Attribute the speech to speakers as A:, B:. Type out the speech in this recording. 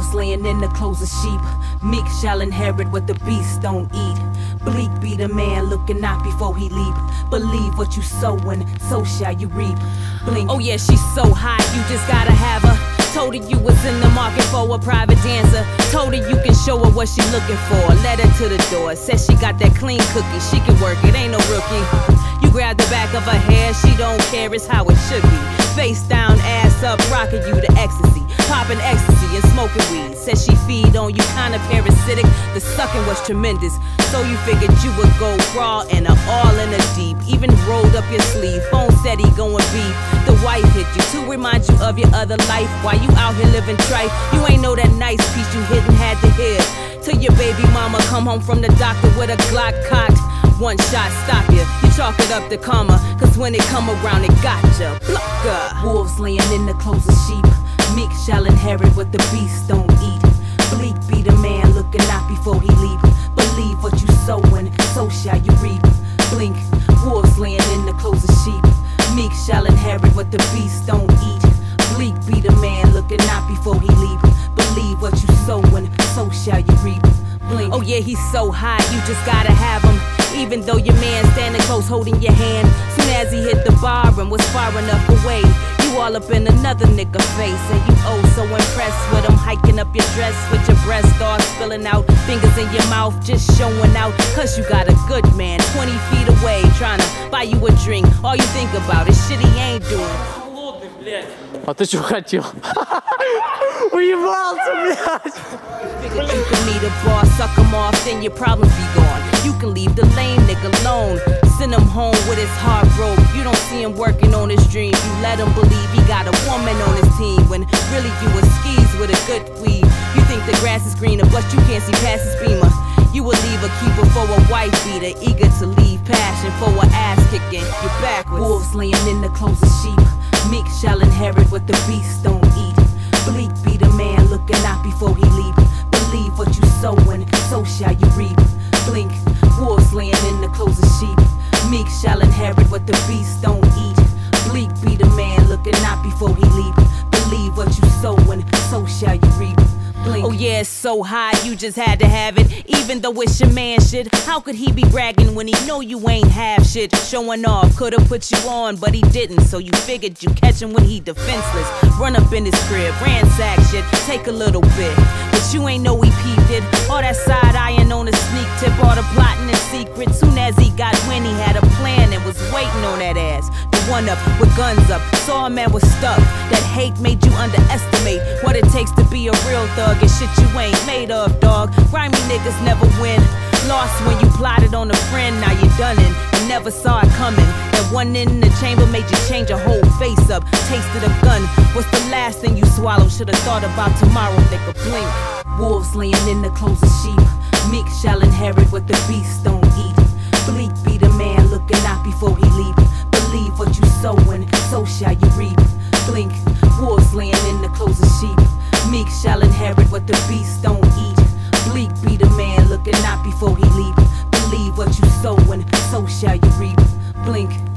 A: Wolves laying in the clothes of sheep. Meek shall inherit what the beasts don't eat. Bleak be the man looking out before he leap. Believe what you sow and so shall you reap. Blink. Oh
B: yeah, she's so hot, you just gotta have her. Told her you was in the market for a private dancer. Told her you can show her what she looking for. Led her to the door. Said she got that clean cookie. She can work it, ain't no rookie. You grab the back of her hair, she don't care, it's how it should be. Face down, ass up, rocking you to ecstasy. Popping ecstasy smoking weed. Said she feed on you, kinda parasitic. The sucking was tremendous. So you figured you would go raw and a all in the deep. Even rolled up your sleeve. Phone steady going beep. The wife hit you to remind you of your other life. Why you out here living trife? You ain't know that nice piece you and had to hit. Till your baby mama come home from the doctor with a Glock cocked. One shot stop you. You chalk it up to karma. Cause when it come around, it got ya. Plucker.
A: Wolves laying in the clothes of sheep. Meek shall inherit what the beasts don't eat. Bleak be the man looking out before he leap. Believe what you sow and so shall you reap. Blink. Wolves laying in the clothes of sheep. Meek shall inherit what the beasts don't eat. Bleak be the man looking out before he leap. Believe what you sow and so shall you reap. Blink. Oh
B: yeah, he's so hot, you just gotta have him. Even though your man standing close holding your hand. Soon as he hit the bar and was far enough away, you all up in another nigga face. And you oh so impressed with him hiking up your dress with your breast all spilling out. Fingers in your mouth just showing out. Cause you got a good man 20 feet away trying to buy you a drink. All you think about is shit he ain't doing.
C: А ты что хотел? Уебался, блядь!
B: Figured you can meet a boss, suck him off, then your problems be gone. Can leave the lame nigga alone. Send him home with his heart broke. You don't see him working on his dream. You let him believe he got a woman on his team when really you was skis with a good weed. You think the grass is greener, but you can't see past his beamer. You would leave a keeper for a white beater, eager to leave passion for an ass kicking. You're backwards. Wolves
A: laying in the clothes of sheep. Meek shall inherit what the beasts don't eat. Bleak shall inherit what the beasts don't eat. Bleak be the man looking out before he leap. Believe what you sow and so shall you reap. Blink. Oh
B: yeah, it's so high, you just had to have it. Even though it's your man shit. How could he be bragging when he know you ain't have shit? Showing off, could've put you on, but he didn't. So you figured you catch him when he defenseless. Run up in his crib, ransack shit, take a little bit. But you ain't know he peeped it. All that side eyeing on the sneak tip, all the plotting was waiting on that ass. The one up with guns up, saw a man was stuck. That hate made you underestimate what it takes to be a real thug and shit you ain't made of, dog. Grimy niggas never win. Lost when you plotted on a friend, now you done it and never saw it coming. That one in the chamber made you change your whole face up. Tasted a gun, what's the last thing you swallowed? Should've thought about tomorrow, nigga, blink.
A: Wolves laying in the clothes of sheep. Meek shall inherit what the beast don't so shall you reap. Blink, wolves laying in the clothes of sheep. Meek shall inherit what the beast don't eat. Bleak be the man looking out before he leap. Believe what you sow and so shall you reap. Blink.